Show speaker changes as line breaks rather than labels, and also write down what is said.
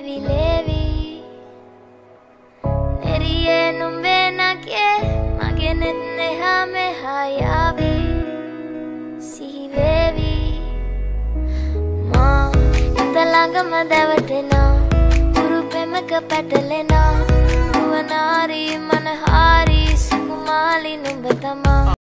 ලේවි නෙරියේ නුඹේ නගේ මගේ නෙත් එහා මෙහා යාවි සිහිවේවි මා හිත ළඟම දැවටෙනා උරු පෙමක පැටලෙනා නුවනාරී මනහාරී සුකුමාලි නුඹ තමා